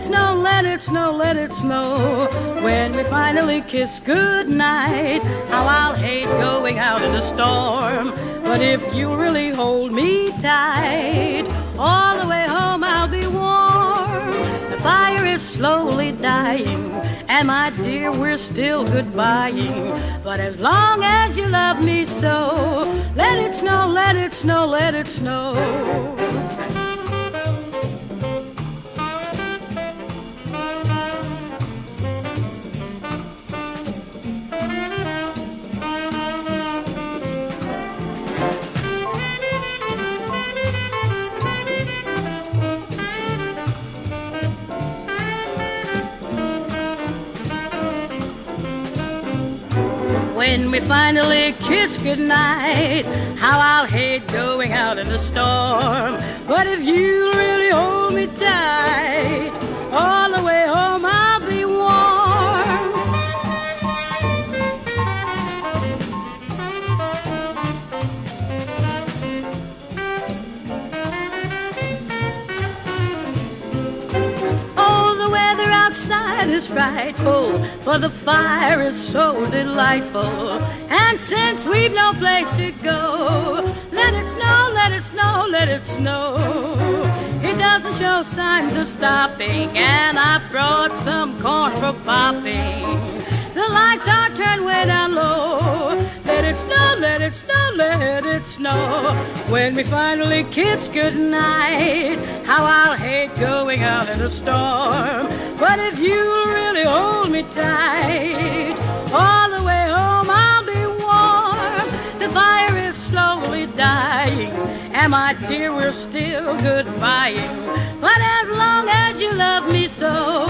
It snow, let it snow, let it snow. When we finally kiss goodnight, how I'll hate going out in the storm. But if you really hold me tight, all the way home I'll be warm. The fire is slowly dying, and my dear, we're still goodbying. But as long as you love me so, let it snow, let it snow, let it snow. When we finally kiss goodnight, how I'll hate going out in the storm. But if you is frightful, but the fire is so delightful. And since we've no place to go, let it snow, let it snow, let it snow. It doesn't show signs of stopping, and I've brought some corn for popping. The lights are turned way down low. Let it snow, let it snow, let it snow. When we finally kiss goodnight, how I'll hate going out in a storm. But if hold me tight, all the way home I'll be warm. The fire is slowly dying, and my dear, we're still goodbying. But as long as you love me so.